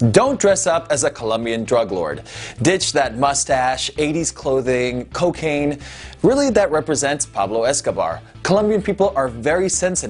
Don't dress up as a Colombian drug lord. Ditch that mustache, 80s clothing, cocaine. Really, that represents Pablo Escobar. Colombian people are very sensitive.